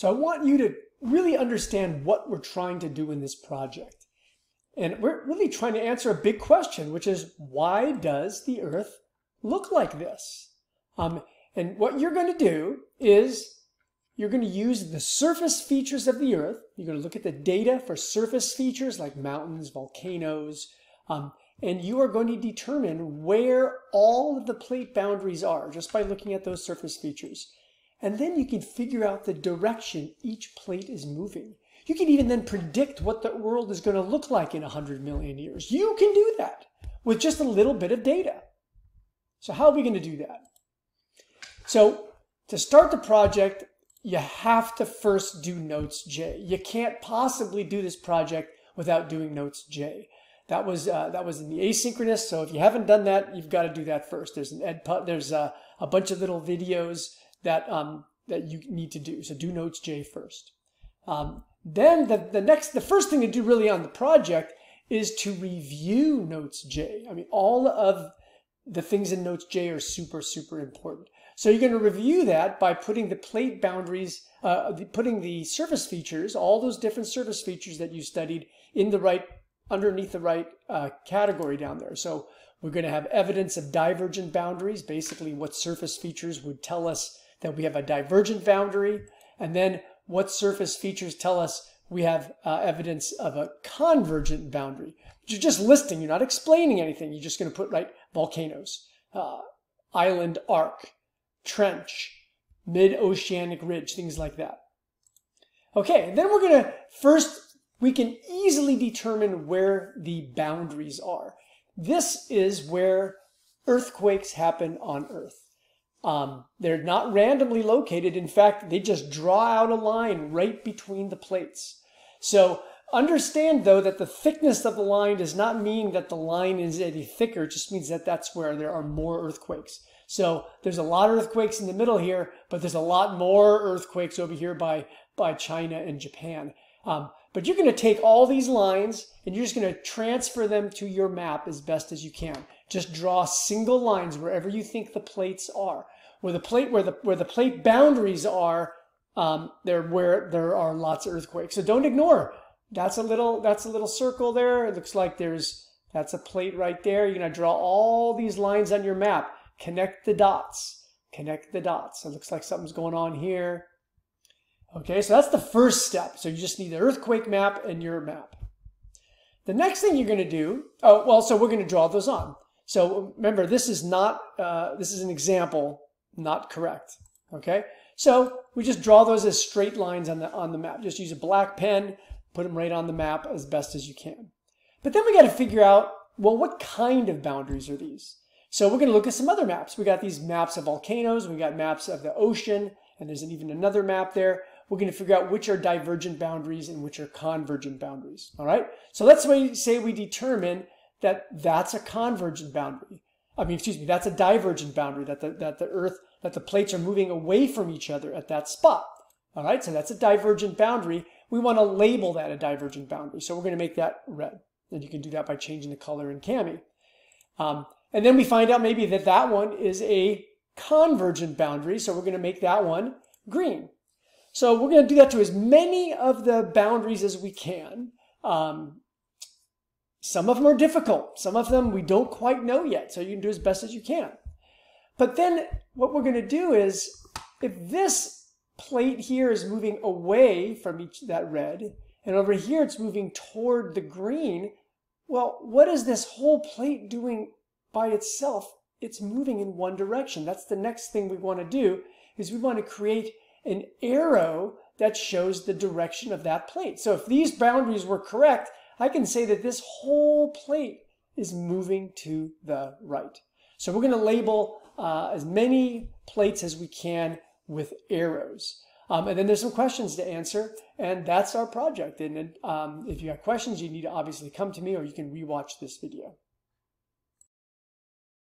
So I want you to really understand what we're trying to do in this project. And we're really trying to answer a big question, which is why does the Earth look like this? Um, and what you're going to do is you're going to use the surface features of the Earth. You're going to look at the data for surface features like mountains, volcanoes, um, and you are going to determine where all of the plate boundaries are just by looking at those surface features. And then you can figure out the direction each plate is moving. You can even then predict what the world is going to look like in 100 million years. You can do that with just a little bit of data. So how are we going to do that? So to start the project, you have to first do Notes J. You can't possibly do this project without doing Notes J. That was uh, that was in the asynchronous. So if you haven't done that, you've got to do that first. There's an ed there's a, a bunch of little videos that um, that you need to do. So do Notes J first. Um, then the, the next, the first thing to do really on the project is to review Notes J. I mean, all of the things in Notes J are super, super important. So you're going to review that by putting the plate boundaries, uh, putting the surface features, all those different surface features that you studied in the right, underneath the right uh, category down there. So we're going to have evidence of divergent boundaries, basically what surface features would tell us that we have a divergent boundary, and then what surface features tell us we have uh, evidence of a convergent boundary. You're just listing, you're not explaining anything. You're just going to put, right, volcanoes, uh, island arc, trench, mid-oceanic ridge, things like that. Okay, then we're going to, first, we can easily determine where the boundaries are. This is where earthquakes happen on Earth. Um, they're not randomly located. In fact, they just draw out a line right between the plates. So understand, though, that the thickness of the line does not mean that the line is any thicker. It just means that that's where there are more earthquakes. So there's a lot of earthquakes in the middle here, but there's a lot more earthquakes over here by, by China and Japan. Um, but you're going to take all these lines and you're just going to transfer them to your map as best as you can. Just draw single lines wherever you think the plates are. Where the plate, where the where the plate boundaries are, um, there where there are lots of earthquakes. So don't ignore. That's a little that's a little circle there. It looks like there's that's a plate right there. You're gonna draw all these lines on your map. Connect the dots. Connect the dots. It looks like something's going on here. Okay, so that's the first step. So you just need the earthquake map and your map. The next thing you're going to do, oh, well, so we're going to draw those on. So remember, this is not, uh, this is an example, not correct. Okay, so we just draw those as straight lines on the, on the map. Just use a black pen, put them right on the map as best as you can. But then we got to figure out, well, what kind of boundaries are these? So we're going to look at some other maps. We got these maps of volcanoes, we got maps of the ocean, and there's an, even another map there we're going to figure out which are divergent boundaries and which are convergent boundaries. All right. So let's say we determine that that's a convergent boundary. I mean, excuse me, that's a divergent boundary that the, that the Earth, that the plates are moving away from each other at that spot. All right. So that's a divergent boundary. We want to label that a divergent boundary. So we're going to make that red. And you can do that by changing the color in Kami. Um, and then we find out maybe that that one is a convergent boundary. So we're going to make that one green. So we're going to do that to as many of the boundaries as we can. Um, some of them are difficult. Some of them we don't quite know yet. So you can do as best as you can. But then what we're going to do is if this plate here is moving away from each that red, and over here it's moving toward the green, well, what is this whole plate doing by itself? It's moving in one direction. That's the next thing we want to do is we want to create an arrow that shows the direction of that plate. So if these boundaries were correct, I can say that this whole plate is moving to the right. So we're going to label uh, as many plates as we can with arrows. Um, and then there's some questions to answer, and that's our project. And um, if you have questions, you need to obviously come to me or you can rewatch this video.